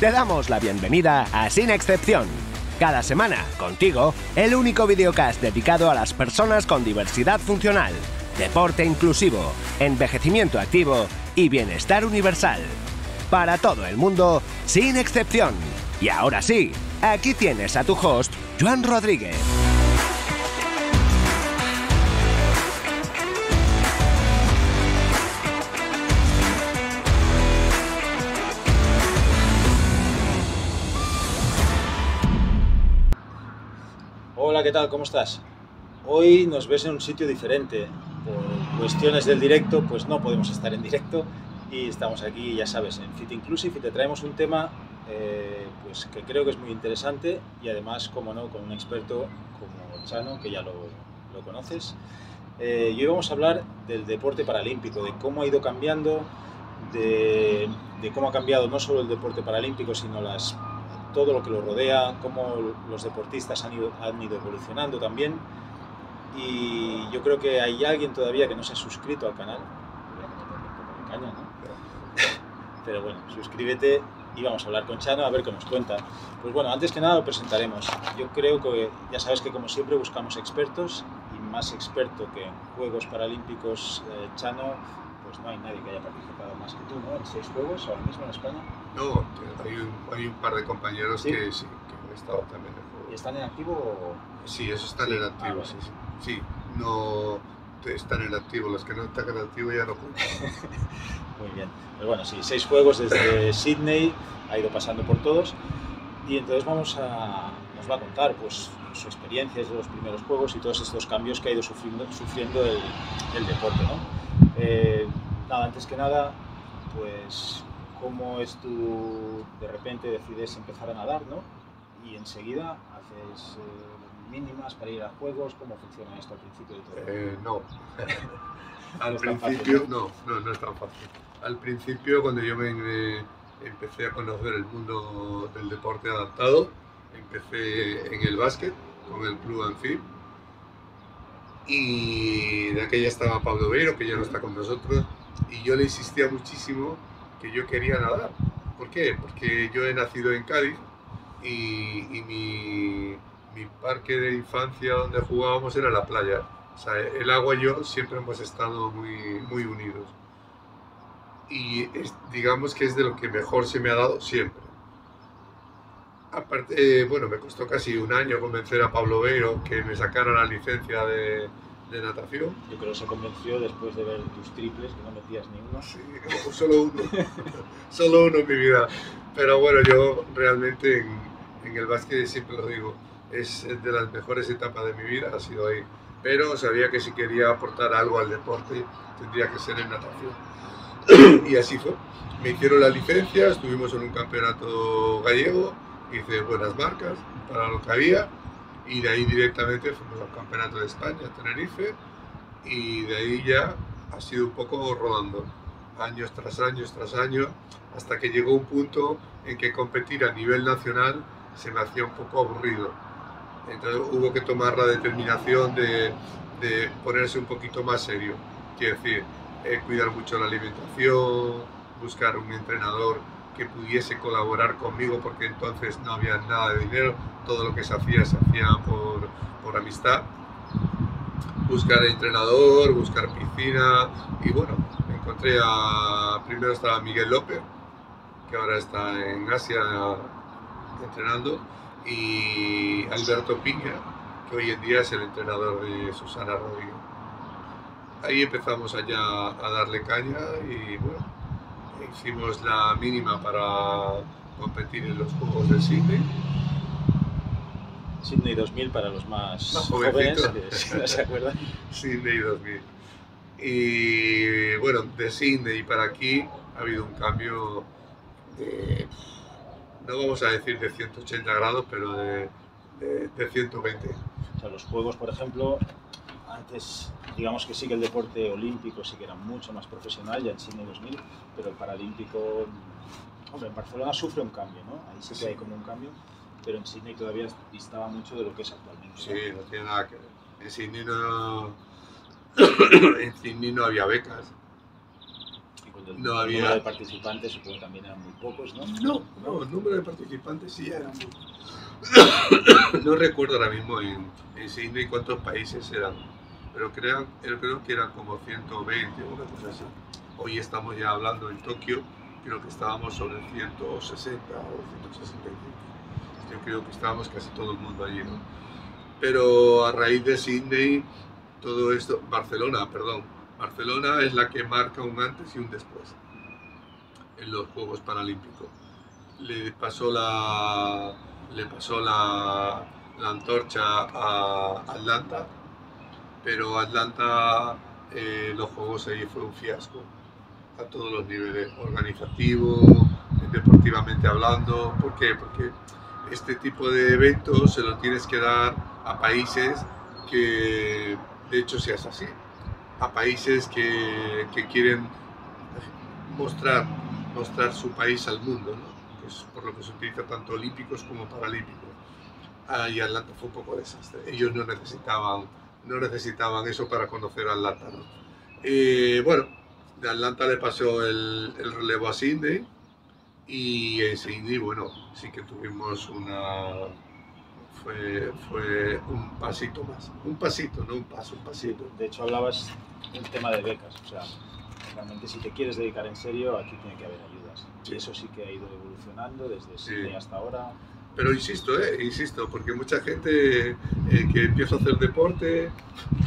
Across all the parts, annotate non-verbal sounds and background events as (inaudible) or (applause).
Te damos la bienvenida a Sin Excepción. Cada semana, contigo, el único videocast dedicado a las personas con diversidad funcional, deporte inclusivo, envejecimiento activo y bienestar universal. Para todo el mundo, sin excepción. Y ahora sí, aquí tienes a tu host, Joan Rodríguez. Hola, ¿qué tal? ¿Cómo estás? Hoy nos ves en un sitio diferente. Por cuestiones del directo, pues no podemos estar en directo y estamos aquí, ya sabes, en Fit Inclusive y te traemos un tema eh, pues que creo que es muy interesante y además, como no, con un experto como Chano, que ya lo, lo conoces. Eh, y hoy vamos a hablar del deporte paralímpico, de cómo ha ido cambiando, de, de cómo ha cambiado no solo el deporte paralímpico, sino las todo lo que lo rodea, cómo los deportistas han ido, evolucionando también. Y yo creo que hay alguien todavía que no se ha suscrito al canal. (laughs) Pero bueno, suscríbete y vamos a hablar con Chano a ver qué nos cuenta. Pues bueno, antes que nada lo presentaremos. Yo creo que ya sabes que como siempre buscamos expertos y más experto que en Juegos Paralímpicos eh, Chano, pues no hay nadie que haya participado más que tú, ¿no? En seis Juegos ahora mismo en España. No, hay un, hay un par de compañeros ¿Sí? que sí, que han estado también en ¿Y juego. están en activo o...? Sí, esos están en Ah, activo, sí, sí. Sí, no están en activo, los que no están en activo ya no (laughs) cuentan. Muy bien. Pues bueno, sí, seis juegos desde Sydney, ha ido pasando por todos. Y entonces vamos a, nos va a contar pues, su experiencia desde los primeros juegos y todos estos cambios que ha ido sufriendo, sufriendo el, el deporte. ¿no? Eh, nada, antes que nada, pues, ¿cómo es tu, de repente decides empezar a nadar, ¿no? Y enseguida haces eh, mínimas para ir a juegos, ¿cómo funciona esto al principio de todo? Eh, no. (laughs) Al No principio, fácil, no, no, no es tan fácil. Al principio, cuando yo me, me empecé a conocer el mundo del deporte adaptado, empecé en el básquet con el Club Anfib. Y de aquella estaba Pablo Veiro, que ya no está con nosotros, y yo le insistía muchísimo que yo quería nadar. ¿Por qué? Porque yo he nacido en Cádiz y, y mi, mi parque de infancia donde jugábamos era la playa. O sea, el agua y yo siempre hemos estado muy, muy unidos. Y es- digamos que es de lo que mejor se me ha dado siempre. Aparte, eh, bueno, me costó casi un año convencer a Pablo Veiro que me sacara la licencia de, de natación. Yo creo que se convenció después de ver tus triples, que no metías ni uno. Sí, (laughs) solo uno. (laughs) solo uno en mi vida. Pero bueno, yo realmente en, en el básquet siempre lo digo, es de las mejores etapas de mi vida, ha sido ahí. Pero sabía que si quería aportar algo al deporte tendría que ser en natación. (clears throat) y así fue. Me hicieron la licencia, estuvimos en un campeonato gallego, hice buenas marcas para lo que había y de ahí directamente fuimos al campeonato de España, Tenerife, y de ahí ya ha sido un poco rodando, años tras años tras años, hasta que llegó un punto en que competir a nivel nacional se me hacía un poco aburrido. Entonces hubo que tomar la determinación de, de ponerse un poquito más serio. Quiero decir, eh, cuidar mucho la alimentación, buscar un entrenador que pudiese colaborar conmigo, porque entonces no había nada de dinero, todo lo que se hacía se hacía por, por amistad. Buscar entrenador, buscar piscina y bueno, encontré a, primero estaba Miguel López, que ahora está en Asia entrenando, y Alberto Piña, que hoy en día es el entrenador de Susana Rodríguez. Ahí empezamos allá a darle caña y bueno, hicimos la mínima para competir en los Juegos de Sydney. Sydney 2000 para los más, Más jóvenes, que si no se acuerdan. (laughs) Sydney 2000. Y bueno, de Sydney para aquí ha habido un cambio de, no vamos a decir de 180 grados, pero de, de, de 120. O sea, los juegos, por ejemplo, antes, digamos que sí que el deporte olímpico sí que era mucho más profesional, ya en Sydney 2000, pero el paralímpico, hombre, en Barcelona sufre un cambio, ¿no? Ahí sí que Sí. hay como un cambio, pero en Sydney todavía distaba mucho de lo que es actualmente. Sí, no tiene nada que ver. En Sydney no, en Sydney no había becas. Y el No había- número de participantes supongo que también eran muy pocos, ¿no? No, no, el número de participantes sí era muy- (coughs) No recuerdo ahora mismo en, en Sydney cuántos países eran, pero creo, creo que eran como 120 o una cosa así. Hoy estamos ya hablando en Tokio, creo que estábamos sobre 160 o 165. Yo creo que estábamos casi todo el mundo allí, ¿no? Pero a raíz de Sydney, todo esto, Barcelona, perdón, Barcelona es la que marca un antes y un después en los Juegos Paralímpicos. Le pasó la, le pasó la, la antorcha a Atlanta, pero Atlanta, eh, los Juegos ahí fue un fiasco a todos los niveles, organizativo, deportivamente hablando. ¿Por qué? Porque este tipo de eventos se lo tienes que dar a países que, de hecho, seas así, a países que, que quieren mostrar, mostrar su país al mundo, ¿no? que es por lo que se utiliza tanto olímpicos como paralímpicos. Ah, y Atlanta fue un poco desastre. Ellos no necesitaban, no necesitaban eso para conocer a Atlanta. ¿no? Eh, bueno, de Atlanta le pasó el, el relevo a Sydney y en Sydney, bueno, sí que tuvimos una... Fue, fue un pasito más. Un pasito, no un paso, un pasito. De hecho, hablabas del tema de becas. O sea, realmente si te quieres dedicar en serio, aquí tiene que haber ayudas. Sí. Y eso sí que ha ido evolucionando desde Sí. Sydney hasta ahora. Pero insisto, eh, insisto, porque mucha gente eh, que empieza a hacer deporte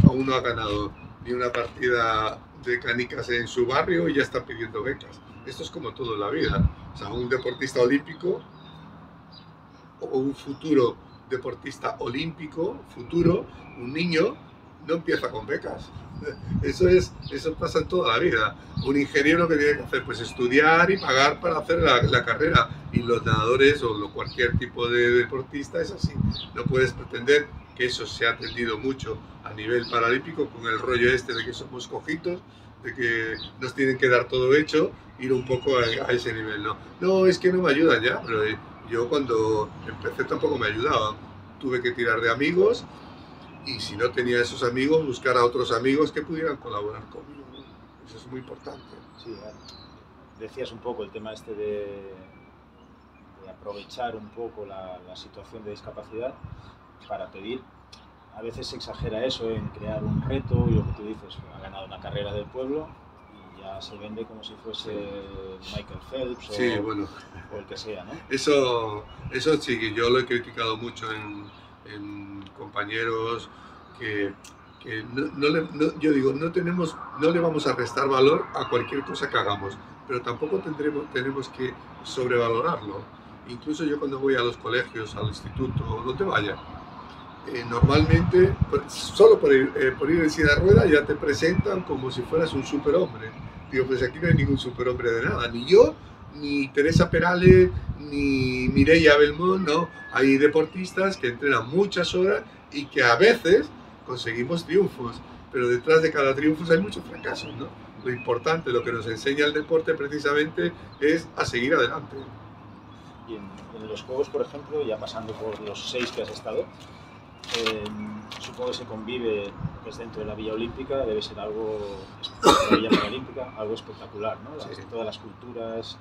aún no ha ganado ni una partida de canicas en su barrio y ya está pidiendo becas. Esto es como todo en la vida. O sea, un deportista olímpico o un futuro deportista olímpico, futuro, un niño, no empieza con becas. (laughs) Eso, es, eso pasa en toda la vida. Un ingeniero que tiene que hacer, pues estudiar y pagar para hacer la, la carrera. Y los nadadores o cualquier tipo de deportista es así. No puedes pretender que eso se ha atendido mucho a nivel paralímpico con el rollo este de que somos cojitos, de que nos tienen que dar todo hecho, ir un poco a, a ese nivel. No, no es que no me ayudan ya, pero eh, yo cuando empecé tampoco me ayudaban. Tuve que tirar de amigos y si no tenía esos amigos, buscar a otros amigos que pudieran colaborar conmigo. ¿no? Eso es muy importante. Sí, eh, decías un poco el tema este de, de aprovechar un poco la, la situación de discapacidad para pedir. A veces se exagera eso en crear un reto y lo que tú dices, ha ganado una carrera del pueblo y ya se vende como si fuese Michael Phelps o, Sí, bueno, o el que sea, ¿no? eso, eso sí que yo lo he criticado mucho en, en compañeros que, que no, no le- no- yo digo, no, tenemos, no le vamos a restar valor a cualquier cosa que hagamos, pero tampoco tendremos, tenemos que sobrevalorarlo. Incluso yo cuando voy a los colegios, al instituto, donde vaya, eh, normalmente, solo por ir, eh, por ir en silla de ruedas ya te presentan como si fueras un superhombre. Digo, pues aquí no hay ningún superhombre de nada, ni yo, ni Teresa Perales, ni Mireia Belmont, no. Hay deportistas que entrenan muchas horas y que a veces conseguimos triunfos, pero detrás de cada triunfo hay muchos fracasos, ¿no? Lo importante, lo que nos enseña el deporte precisamente es a seguir adelante. Y en, en los juegos, por ejemplo, ya pasando por los seis que has estado, eh, supongo que se convive dentro de la Villa Olímpica, debe ser algo, la Villa Paralímpica, algo espectacular, ¿no? Las- Sí. Todas las culturas,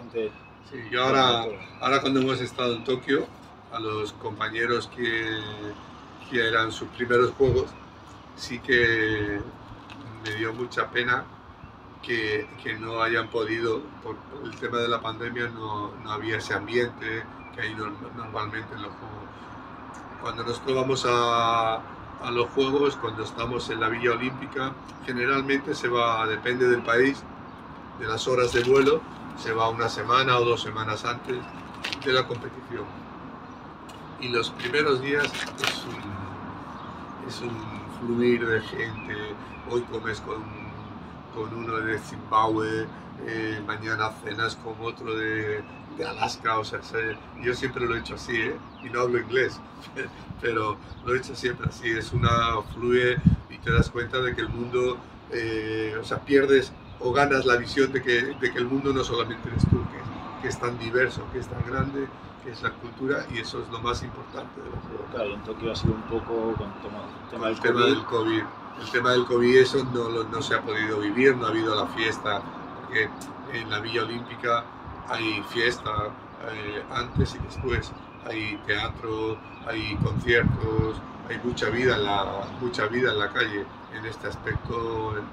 gente... Sí, yo ahora, ahora cuando hemos estado en Tokio, a los compañeros que, que eran sus primeros juegos, sí que me dio mucha pena que, que no hayan podido, por el tema de la pandemia, no, no había ese ambiente que hay nor- normalmente en los juegos. Cuando nosotros vamos a, a los juegos, cuando estamos en la Villa Olímpica, generalmente se va, depende del país, de las horas de vuelo, se va una semana o dos semanas antes de la competición. Y los primeros días es un, fluir de gente. Hoy comes con, con uno de Zimbabue, eh, mañana cenas con otro de, de Alaska. O sea, se- yo siempre lo he hecho así, ¿eh? y no hablo inglés, (laughs) pero lo he hecho siempre así. Es una fluye y te das cuenta de que el mundo, eh, o sea, pierdes o ganas la visión de que, de que el mundo no solamente eres tú, que, que es tan diverso, que es tan grande, que es la cultura y eso es lo más importante de los juegos. Claro, y en Tokio ha sido un poco con el tema, el tema el del tema COVID. del COVID. El tema del COVID, eso no, no se ha podido vivir, no ha habido la fiesta, porque en la Villa Olímpica hay fiesta eh, antes y después, hay teatro, hay conciertos, hay mucha vida en la, mucha vida en la calle en este aspecto en,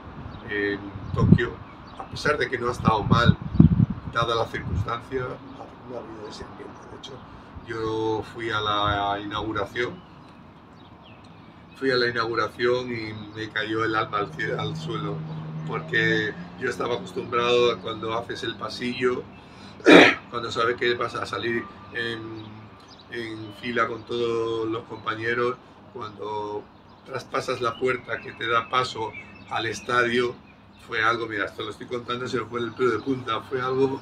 en Tokio, a pesar de que no ha estado mal, dada la circunstancia, ha habido ese ambiente. De hecho, yo fui a la inauguración, fui a la inauguración y me cayó el alma al, al suelo, porque yo estaba acostumbrado a cuando haces el pasillo, (coughs) cuando sabes que vas a salir en, en fila con todos los compañeros, cuando traspasas la puerta que te da paso al estadio, fue algo, mira, esto lo estoy contando, se me fue el pelo de punta, fue algo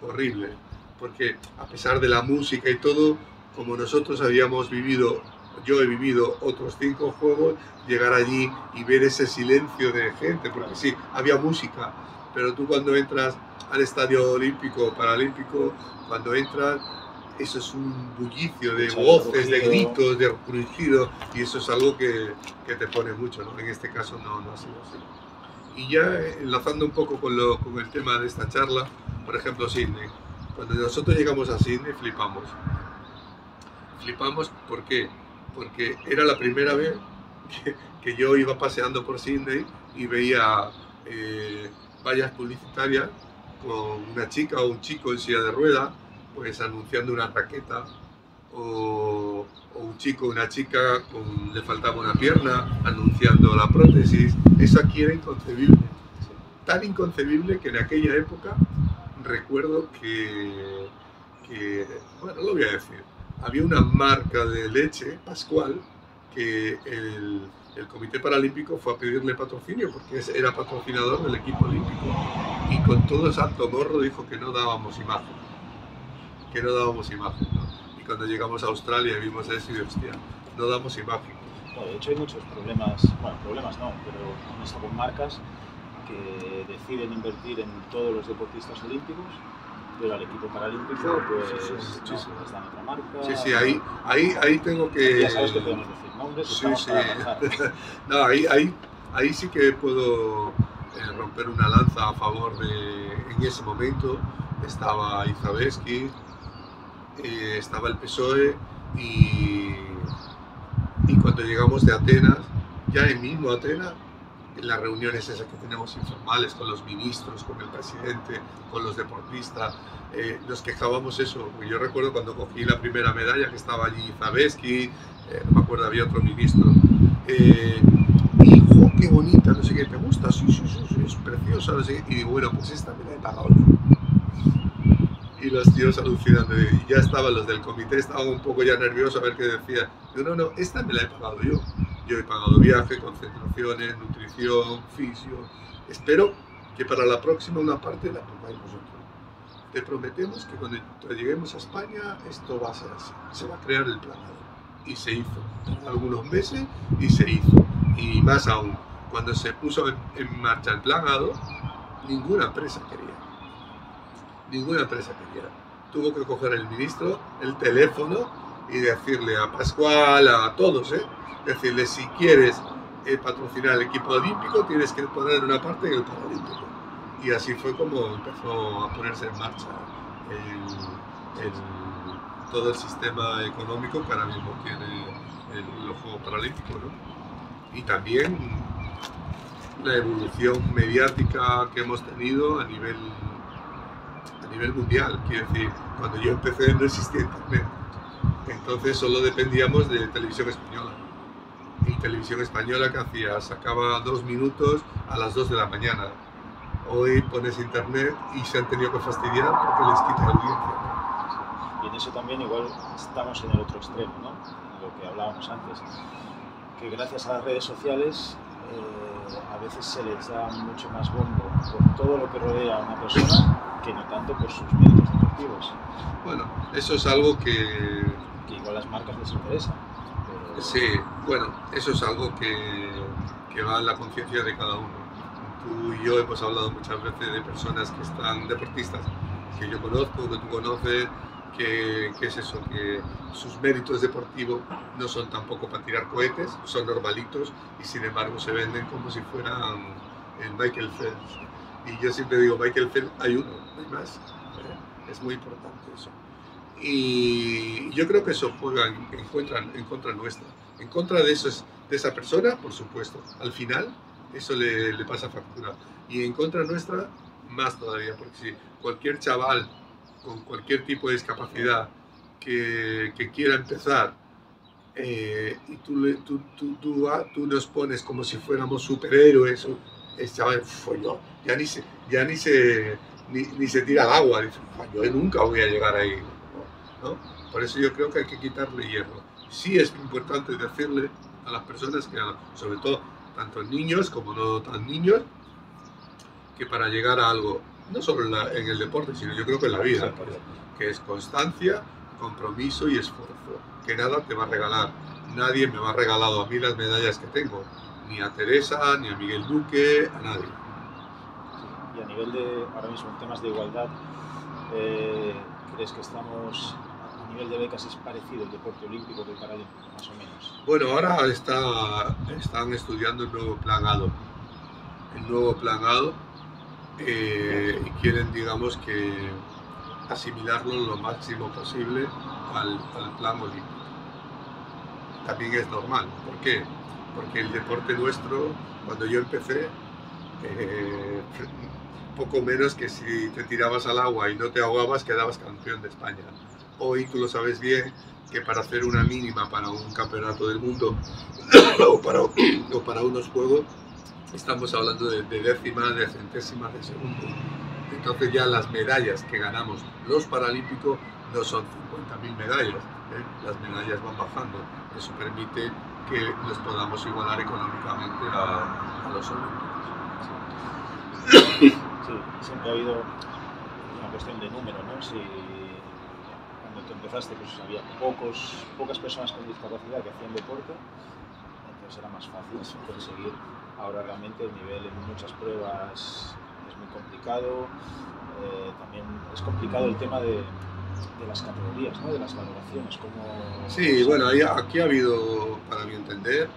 horrible, porque a pesar de la música y todo, como nosotros habíamos vivido, yo he vivido otros cinco juegos, llegar allí y ver ese silencio de gente, porque sí, había música, pero tú cuando entras al estadio olímpico paralímpico, cuando entras, eso es un bullicio de voces, de gritos, de rugido, y eso es algo que, que te pone mucho, ¿no? En este caso no, no ha sido así. Y ya eh, enlazando un poco con, lo, con el tema de esta charla, por ejemplo, Sydney. Cuando nosotros llegamos a Sydney flipamos. Flipamos, ¿por qué? Porque era la primera vez que, que yo iba paseando por Sydney y veía eh, vallas publicitarias con una chica o un chico en silla de rueda, pues anunciando una raqueta, o, un chico o una chica con, le faltaba una pierna, anunciando la prótesis. Eso aquí era inconcebible. Tan inconcebible que en aquella época recuerdo que, que, bueno, lo voy a decir, había una marca de leche, Pascual, que el, Comité Paralímpico fue a pedirle patrocinio porque era patrocinador del equipo olímpico y con todo santo morro dijo que no dábamos imagen, que no dábamos imagen. ¿no? Y cuando llegamos a Australia vimos eso y hostia, no damos imagen. No, de hecho hay muchos problemas, bueno, problemas no, pero esto con marcas que deciden invertir en todos los deportistas olímpicos, pero al equipo paralímpico pues Sí, sí, no, muchísimo. les dan otra marca. Sí, sí, ahí, ahí, ahí tengo que... Ya sabes que podemos decir nombres, Sí, sí. (laughs) No, ahí, ahí, ahí sí que puedo eh, romper una lanza a favor de. En ese momento estaba Izabeski, eh, estaba el PSOE y, y cuando llegamos de Atenas, ya en mismo Atenas, en las reuniones esas que tenemos informales con los ministros, con el presidente, con los deportistas, eh, nos quejábamos eso. Yo recuerdo cuando cogí la primera medalla que estaba allí Zabeski, eh, no me acuerdo, había otro ministro. Eh, y dijo, qué bonita, no sé qué, ¿te gusta? Sí, sí, sí, sí, es preciosa, no sé qué. Y digo, bueno, pues esta me la he pagado yo. Y los tíos alucinando, y ya estaban los del comité, estaban un poco ya nerviosos a ver qué decía. Digo, no, no, esta me la he pagado yo. Yo he pagado viaje, concentraciones, nutrición, fisio. Espero que para la próxima una parte la pongáis vosotros. Te prometemos que cuando lleguemos a España esto va a ser así. Se va a crear el plan Y se hizo. Algunos meses y se hizo. Y más aún, cuando se puso en, marcha el plan ADO, ninguna empresa quería. Ninguna empresa quería. Tuvo que coger el ministro el teléfono y decirle a Pascual, a todos, ¿eh? decirle si quieres eh, patrocinar el equipo olímpico, tienes que poner una parte en el paralímpico. Y así fue como empezó a ponerse en marcha el- el- todo el sistema económico que ahora mismo tiene el- los Juegos Paralímpicos. ¿no? Y también la evolución mediática que hemos tenido a nivel, a nivel mundial. Quiero decir, cuando yo empecé no existía Internet. Entonces solo dependíamos de televisión española. Y televisión española que hacía, sacaba dos minutos a las dos de la mañana. Hoy pones internet y se han tenido que fastidiar porque les quita audiencia. Y en eso también igual estamos en el otro extremo, ¿no? Lo que hablábamos antes, que gracias a las redes sociales eh, a veces se les da mucho más bombo por todo lo que rodea a una persona que no tanto por sus méritos deportivos, Bueno, eso es algo que que igual las marcas les interesan. pero- Sí, bueno, eso es algo que, que va en la conciencia de cada uno. Tú y yo hemos hablado muchas veces de personas que están deportistas, que yo conozco, que tú conoces, que, que es eso, que sus méritos deportivos no son tampoco para tirar cohetes, son normalitos y sin embargo se venden como si fueran el Michael Phelps. Y yo siempre digo, Michael Phelps, hay uno, no hay más. ¿eh? Es muy importante eso. Y yo creo que eso juega en, en, contra, nuestra. En contra de, esos, de esa persona, por supuesto. Al final, eso le, le pasa factura. Y en contra nuestra, más todavía, porque si cualquier chaval con cualquier tipo de discapacidad que, que quiera empezar eh, y tú, tú, tú, ah, tú nos pones como si fuéramos superhéroes, o- el chaval, folló, ya ni se, ya ni se, ni, ni se tira al agua, dice, "Fua, yo nunca voy a llegar ahí. ¿no? Por eso yo creo que hay que quitarle hierro. Sí es importante decirle a las personas que, sobre todo tanto niños como no tan niños, que para llegar a algo, no solo en, la- en el deporte, sino yo creo que en la vida, que es constancia, compromiso y esfuerzo, que nada te va a regalar. Nadie me ha regalado a mí las medallas que tengo, ni a Teresa, ni a Miguel Duque, a nadie. Y a nivel de, ahora mismo, en temas de igualdad, eh, ¿crees que estamos a nivel de becas es parecido el deporte olímpico que el paralímpico, más o menos? Bueno, ahora está, están estudiando el nuevo plan ADO. El nuevo plan ADO eh, y quieren, digamos, que asimilarlo lo máximo posible al, al plan olímpico. También es normal. ¿Por qué? Porque el deporte nuestro, cuando yo empecé, eh, poco menos que si te tirabas al agua y no te ahogabas, quedabas campeón de España. Hoy tú lo sabes bien, que para hacer una mínima para un campeonato del mundo (coughs) o, para, (coughs) o para unos juegos, estamos hablando de, de décimas, de centésimas de segundo. Entonces ya las medallas que ganamos los paralímpicos no son 50.000 medallas, ¿eh? las medallas van bajando. Eso permite que nos podamos igualar económicamente a, a los olímpicos. Sí, siempre ha habido una cuestión de número, ¿no? Si cuando tú empezaste pues había pocos, pocas personas con discapacidad que hacían deporte, entonces era más fácil conseguir. Ahora realmente el nivel en muchas pruebas es muy complicado. eh, también es complicado el tema de, de las categorías, ¿no? De las valoraciones. Como, Sí, bueno, aquí ha habido, para mi entender,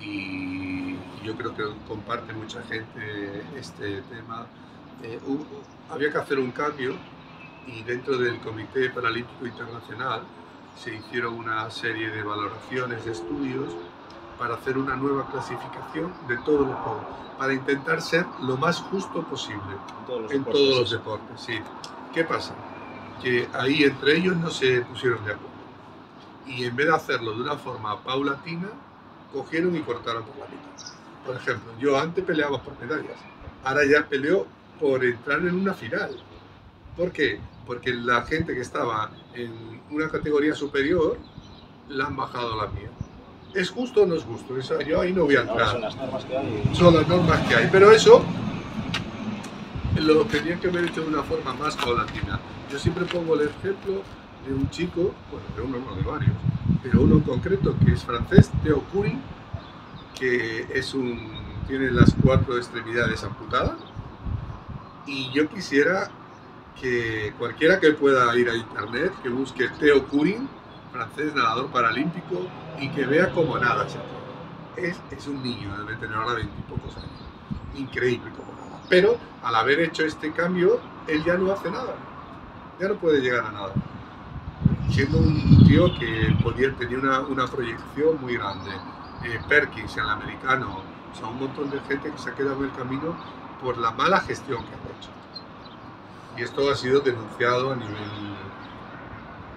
y yo creo que comparte mucha gente este tema, eh, hubo- había que hacer un cambio y dentro del Comité Paralímpico Internacional se hicieron una serie de valoraciones, de estudios, para hacer una nueva clasificación de todos los juegos, para intentar ser lo más justo posible en todos los en deportes, todos los eso. deportes, sí. ¿Qué pasa? Que ahí entre ellos no se pusieron de acuerdo. Y en vez de hacerlo de una forma paulatina, cogieron y cortaron por la mitad. Por ejemplo, yo antes peleaba por medallas, ahora ya peleo por entrar en una final. ¿Por qué? Porque la gente que estaba en una categoría superior la han bajado a la mía. ¿Es justo o no es justo? Eso, yo ahí no voy a entrar son las normas que hay. son las normas que hay. Pero eso lo tenían que haber hecho de una forma más paulatina. Yo siempre pongo el ejemplo de un chico, bueno, de uno, no de varios, pero uno en concreto que es francés, Theo Curie, que es un, tiene las cuatro extremidades amputadas. Y yo quisiera que cualquiera que pueda ir a internet, que busque Theo Curin, francés nadador paralímpico, y que vea cómo nada tío es, es un niño, debe tener ahora veintipocos años. Increíble como nada. Pero al haber hecho este cambio, él ya no hace nada. Ya no puede llegar a nada. Siendo un tío que podía, tenía una, una proyección muy grande. Eh, Perkins, el americano, o un montón de gente que se ha quedado en el camino por la mala gestión que ha hecho. Y esto ha sido denunciado a nivel,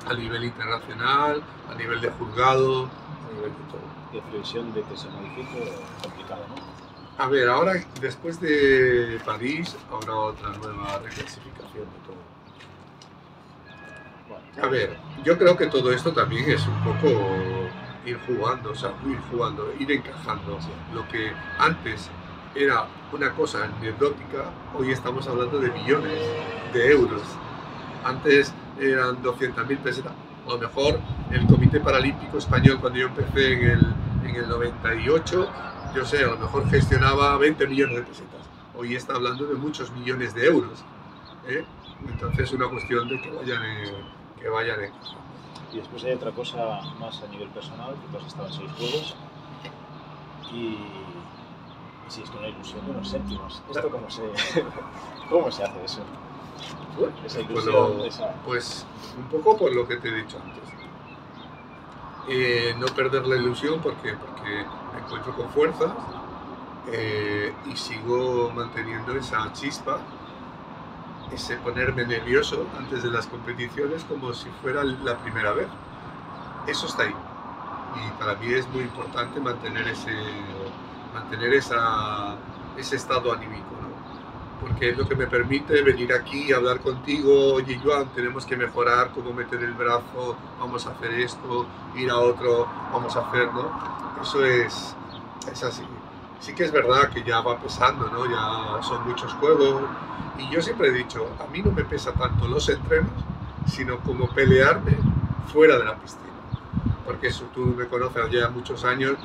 a nivel internacional, a nivel de juzgado, a nivel de todo. de previsión de que se modifique, complicado, ¿no? A ver, ahora después de París habrá otra nueva reclasificación de todo. A ver, yo creo que todo esto también es un poco ir jugando, o sea, ir jugando, ir encajando. Lo que antes era una cosa anecdótica, hoy estamos hablando de millones de euros. Antes eran 200.000 pesetas. A lo mejor el Comité Paralímpico Español, cuando yo empecé en el, en el 98, yo sé, a lo mejor gestionaba 20 millones de pesetas. Hoy está hablando de muchos millones de euros. ¿eh? Entonces es una cuestión de que vayan, eh, que vayan encajando. Y después hay otra cosa más a nivel personal, que tú has estado en seis juegos y Sí, es que no ilusión de unos séptimos. ¿Esto cómo se, (laughs) cómo se hace eso? Esa ilusión, esa... Pues un poco por lo que te he dicho antes. Eh, no perder la ilusión porque, porque me encuentro con fuerzas eh, y sigo manteniendo esa chispa, ese ponerme nervioso antes de las competiciones como si fuera la primera vez. Eso está ahí. Y para mí es muy importante mantener ese, mantener esa, ese estado anímico, porque es lo que me permite venir aquí, hablar contigo, oye Joan, tenemos que mejorar cómo meter el brazo, vamos a hacer esto, ir a otro, vamos a hacer, ¿no? Eso es, es así. Sí que es verdad que ya va pesando, ¿no? Ya son muchos juegos. Y yo siempre he dicho, a mí no me pesa tanto los entrenos, sino como pelearme fuera de la piscina. Porque eso tú me conoces ya muchos años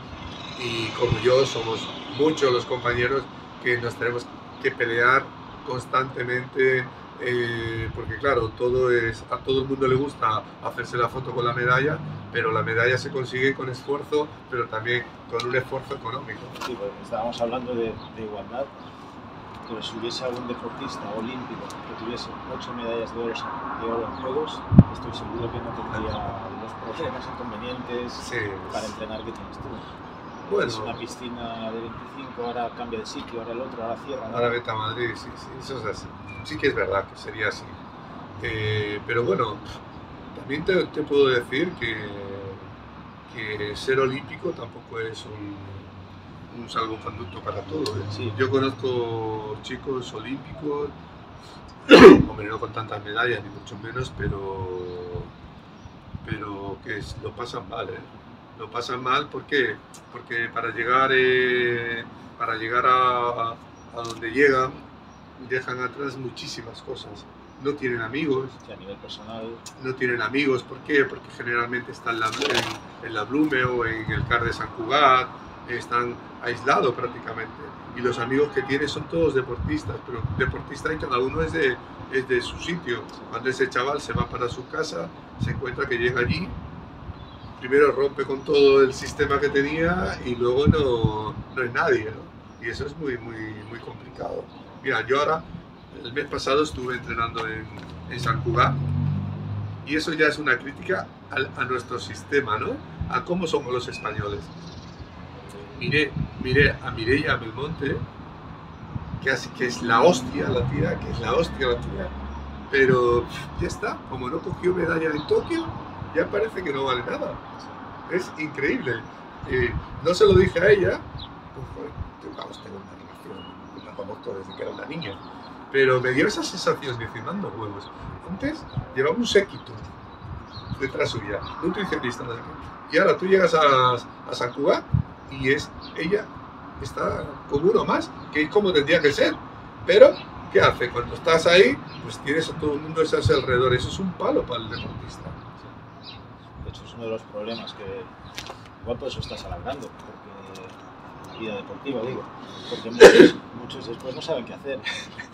y como yo somos muchos los compañeros que nos tenemos que pelear constantemente eh, porque claro, todo es, a todo el mundo le gusta hacerse la foto con la medalla, pero la medalla se consigue con esfuerzo, pero también con un esfuerzo económico. Sí, pues estábamos hablando de, igualdad, pero si hubiese algún deportista olímpico que tuviese ocho medallas de oro, de oro en Juegos, estoy seguro que no tendría los problemas inconvenientes para entrenar que tienes tú. Bueno, es una piscina de 25, ahora cambia de sitio, ahora el otro, ahora cierra. Ahora vete a Madrid, sí, sí, eso es así. Sí que es verdad que sería así. Eh, pero bueno, también te, te puedo decir que, que, ser olímpico tampoco es un, un salvoconducto para todo. ¿eh? Yo conozco chicos olímpicos, (coughs) hombre, no con tantas medallas ni mucho menos, pero, pero que lo pasan mal. ¿eh? Lo pasan mal. ¿Por qué? Porque para llegar, eh, para llegar a, a, donde llegan, dejan atrás muchísimas cosas. No tienen amigos. a nivel personal. No tienen amigos. ¿Por qué? Porque generalmente están en la, en, la Blume o en el CAR de San Cugat, están aislados prácticamente. Y los amigos que tienen son todos deportistas, pero deportistas y cada uno es de, es de su sitio. Cuando ese chaval se va para su casa, se encuentra que llega allí primero rompe con todo el sistema que tenía y luego no, no es nadie, ¿no? Y eso es muy, muy, muy complicado. Mira, yo ahora, el mes pasado estuve entrenando en, en San Cugat y eso ya es una crítica a, nuestro sistema, ¿no? A cómo somos los españoles. Miré, miré a Mireia Belmonte, que, así, que es la hostia la tía, que es la hostia la tía, pero ya está, como no cogió medalla en Tokio, ya parece que no vale nada. Es increíble. no se lo dije a ella, pues, vamos, tengo una relación, la conozco desde que era una niña, pero me dio esa sensación diciendo, huevos. Antes llevaba un séquito detrás suya, nutricionista, y ahora tú llegas a, a San Cuba y es ella está como uno más, que es como tendría que ser. Pero, ¿qué hace? Cuando estás ahí, pues tienes a todo el mundo ese alrededor. Eso es un palo para el deportista de los problemas que igual por eso estás alargando, porque vida deportiva digo, porque muchos, después no saben qué hacer.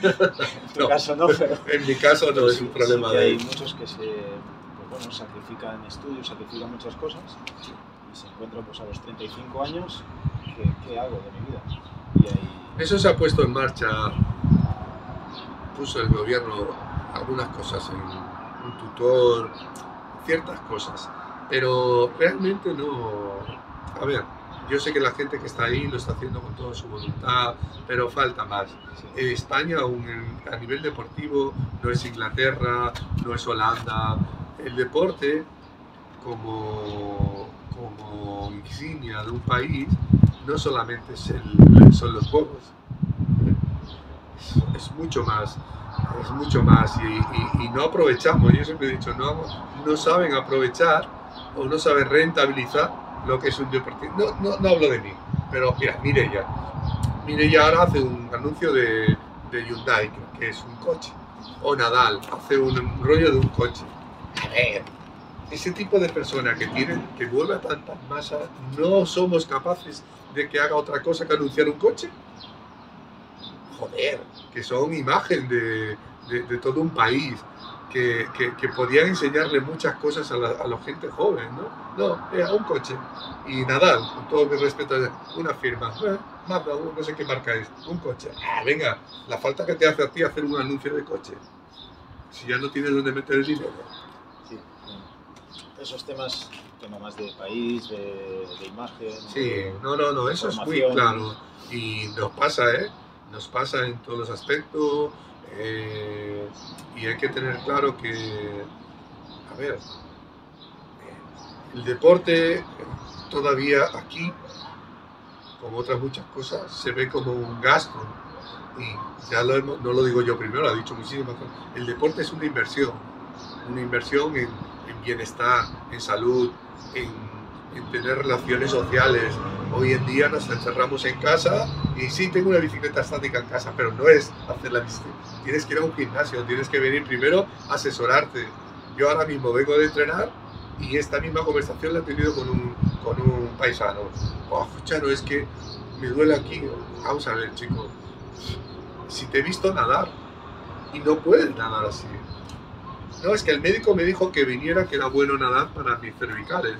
(laughs) en tu caso no, pero (laughs) en mi caso no es un problema de hay muchos que se pues bueno, sacrifican estudios, sacrifican muchas cosas y se encuentran pues a los 35 años, ¿qué, qué hago de mi vida? Y ahí... Eso se ha puesto en marcha, puso el gobierno algunas cosas en un tutor, ciertas cosas pero realmente no... A ver, yo sé que la gente que está ahí lo está haciendo con toda su voluntad, pero falta más. España, aún a nivel deportivo, no es Inglaterra, no es Holanda. El deporte, como, como insignia de un país, no solamente es el, son los juegos, es, es, mucho más. Es mucho más y, y, no aprovechamos, yo siempre he dicho, no, no saben aprovechar o no sabe rentabilizar lo que es un deportivo. No, no, no hablo de mí, pero mira, Mireia. Mireia ahora hace un anuncio de, de Hyundai, que es un coche. O Nadal hace un rollo de un coche. A ese tipo de persona que tiene, que vuelve a tantas masas, no somos capaces de que haga otra cosa que anunciar un coche. Joder, que son imagen de, de todo un país. Que, que, podían enseñarle muchas cosas a la, a la gente joven, ¿no? No, era un coche. Y Nadal, con todo mi respeto, una firma, eh, Mazda, no sé qué marca es, un coche. Ah, venga, la falta que te hace a ti hacer un anuncio de coche. Si ya no tienes dónde meter el dinero. Sí, esos temas, tema más de país, de, de imagen. Sí, no, no, no, eso es muy claro. Y nos pasa, ¿eh? Nos pasa en todos los aspectos eh, y hay que tener claro que, a ver, el deporte todavía aquí, como otras muchas cosas, se ve como un gasto. Y ya lo no lo digo yo primero, lo ha dicho muchísimas cosas. El deporte es una inversión, una inversión en, en bienestar, en salud, en tener relaciones sociales. Hoy en día nos encerramos en casa y sí tengo una bicicleta estática en casa, pero no es hacer la bicicleta. Tienes que ir a un gimnasio, tienes que venir primero a asesorarte. Yo ahora mismo vengo de entrenar y esta misma conversación la he tenido con un, con un paisano. Oh, no es que me duele aquí. Vamos a ver, chico. Si te he visto nadar y no puedes nadar así. No, es que el médico me dijo que viniera, que era bueno nadar para mis cervicales.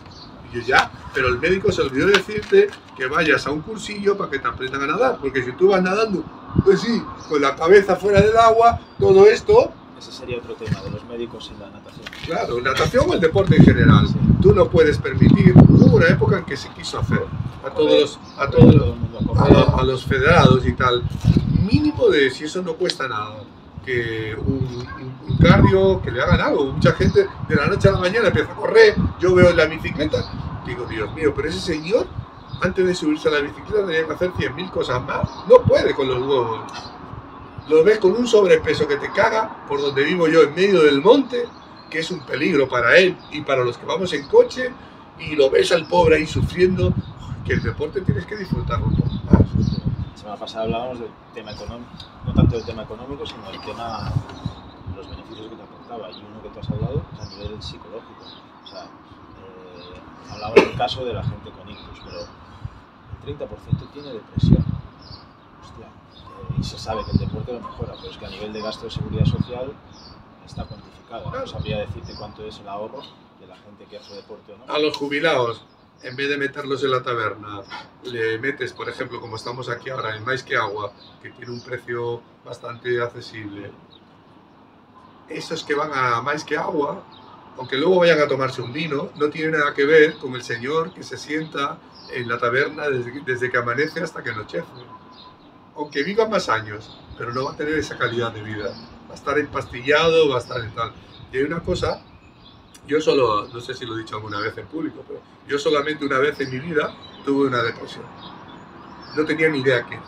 Y yo ya, pero el médico se olvidó decirte que vayas a un cursillo para que te aprendan a nadar, porque si tú vas nadando, pues sí, con la cabeza fuera del agua, todo esto... Ese sería otro tema de los médicos en la natación. Claro, natación o el deporte en general. Tú no puedes permitir, hubo una época en que se quiso hacer a todos, a, todos a, a los federados y tal, mínimo de si eso no cuesta nada que un, cardio, que le hagan algo. Mucha gente de la noche a la mañana empieza a correr, yo veo la bicicleta, digo, Dios mío, pero ese señor, antes de subirse a la bicicleta, tenía que hacer 100.000 cosas más. No puede con los huevos. Lo ves con un sobrepeso que te caga, por donde vivo yo, en medio del monte, que es un peligro para él y para los que vamos en coche, y lo ves al pobre ahí sufriendo, que el deporte tienes que disfrutarlo un poco más semana pasada hablábamos del tema económico, no tanto del tema económico, sino del tema, los beneficios que te aportaba. Y uno que tú has hablado a nivel psicológico. Hablaba del caso de la gente con ictus, pero el 30% tiene depresión. Hostia, eh, y se sabe que el deporte lo mejora, pero es que a nivel de gasto de seguridad social está cuantificado. No sabría decirte cuánto es el ahorro de la gente que hace deporte o no. A los jubilados en vez de meterlos en la taberna, le metes, por ejemplo, como estamos aquí ahora, en Mais que Agua, que tiene un precio bastante accesible. Esos que van a Mais que Agua, aunque luego vayan a tomarse un vino, no tiene nada que ver con el señor que se sienta en la taberna desde, que amanece hasta que anochece. Aunque viva más años, pero no va a tener esa calidad de vida. Va a estar empastillado, va a estar en tal. Y hay una cosa yo solo, no sé si lo he dicho alguna vez en público, pero yo solamente una vez en mi vida tuve una depresión. No tenía ni idea qué.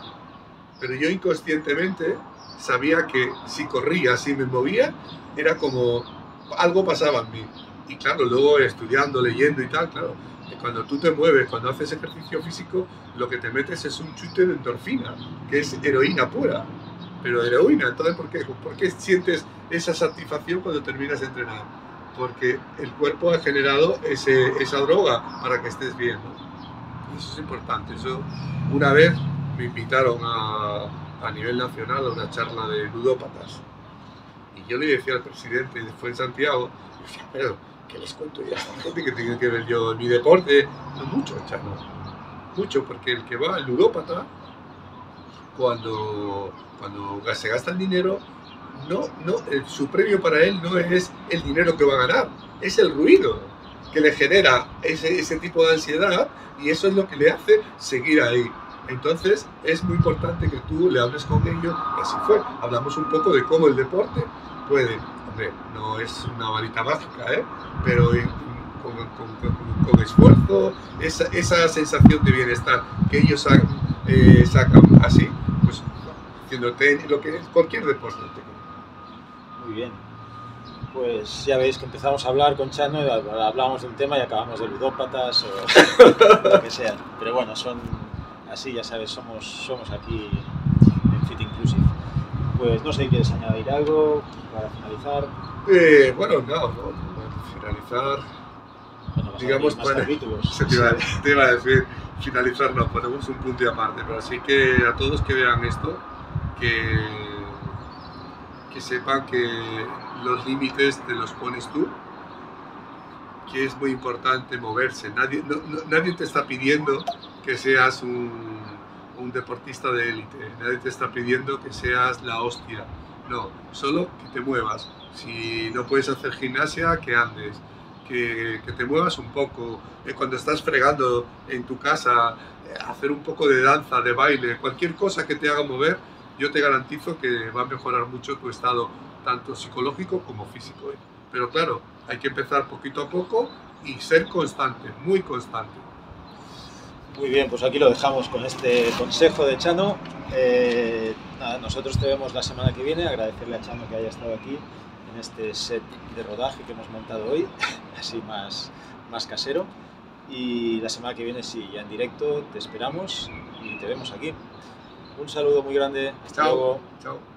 Pero yo inconscientemente sabía que si corría, si me movía, era como algo pasaba en mí. Y claro, luego estudiando, leyendo y tal, claro, cuando tú te mueves, cuando haces ejercicio físico, lo que te metes es un chute de endorfina, que es heroína pura. Pero heroína, entonces, ¿por qué? ¿Por qué sientes esa satisfacción cuando terminas de entrenar? porque el cuerpo ha generado ese, esa droga para que estés bien. Eso es importante. Eso, una vez me invitaron a, a nivel nacional a una charla de ludópatas yo le decía al presidente, fue en Santiago, decía, pero ¿qué les cuento ya a esta gente que tiene que ver yo mi deporte? No mucho, chano. Mucho, porque el que va al ludópata, cuando, cuando se gasta el dinero, no, no, su premio para él no es el dinero que va a ganar, es el ruido que le genera ese, ese tipo de ansiedad y eso es lo que le hace seguir ahí. Entonces es muy importante que tú le hables con ellos, así fue. Hablamos un poco de cómo el deporte puede, hombre, no es una varita mágica, ¿eh? pero con, con, con, esfuerzo, esa, esa, sensación de bienestar que ellos sacan, eh, sacan así, pues haciendo tenis, lo que es cualquier deporte muy bien. Pues ya veis que empezamos a hablar con Chano, hablábamos de un tema y acabamos de ludópatas o (laughs) lo que sea. Pero bueno, son así, ya sabes, somos, somos aquí en Fit Inclusive. Pues no sé, ¿quieres añadir algo para finalizar? Eh, bueno, no, no, finalizar. digamos, para, se te, iba, te iba a decir, finalizar, no, ponemos un punto y aparte, pero así que a todos que vean esto, que que sepan que los límites te los pones tú, que es muy importante moverse. Nadie, nadie te está pidiendo que seas un, un deportista de élite, nadie te está pidiendo que seas la hostia. No, solo que te muevas. Si no puedes hacer gimnasia, que andes, que, que te muevas un poco. Eh, cuando estás fregando en tu casa, eh, hacer un poco de danza, de baile, cualquier cosa que te haga mover, yo te garantizo que va a mejorar mucho tu estado, tanto psicológico como físico. ¿eh? Pero claro, hay que empezar poquito a poco y ser constante, muy constante. Muy bien, pues aquí lo dejamos con este consejo de Chano. Eh, nosotros te vemos la semana que viene. Agradecerle a Chano que haya estado aquí en este set de rodaje que hemos montado hoy, (laughs) así más, más casero. Y la semana que viene, sí, ya en directo, te esperamos y te vemos aquí. Un saludo muy grande. Hasta luego. Chao.